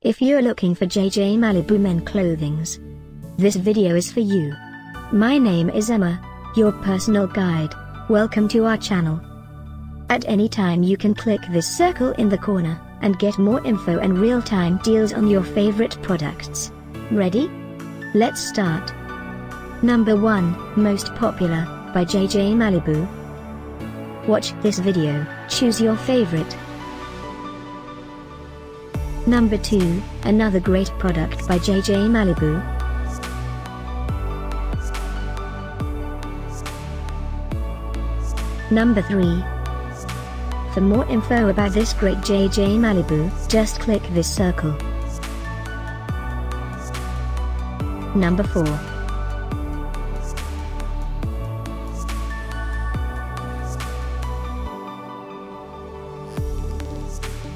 If you're looking for JJ Malibu men clothings, this video is for you. My name is Emma, your personal guide. Welcome to our channel. At any time you can click this circle in the corner, and get more info and real-time deals on your favorite products. Ready? Let's start. Number 1, Most Popular, by JJ Malibu. Watch this video, choose your favorite. Number 2, another great product by JJ Malibu. Number 3. For more info about this great JJ Malibu, just click this circle. Number 4.